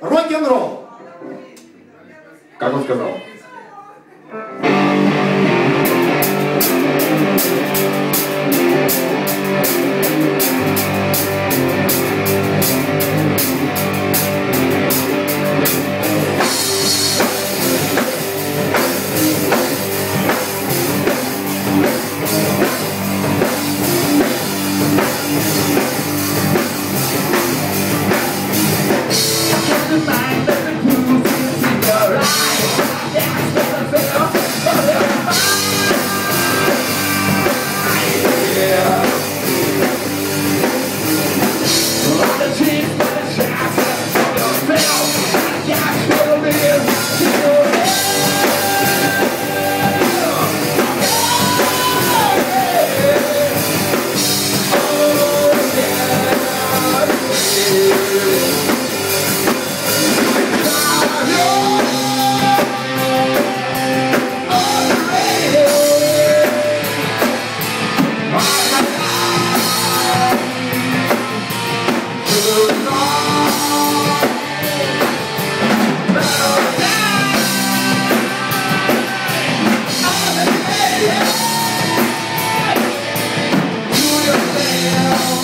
рок-н-ролл. Как он сказал? Thank you.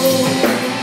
amor.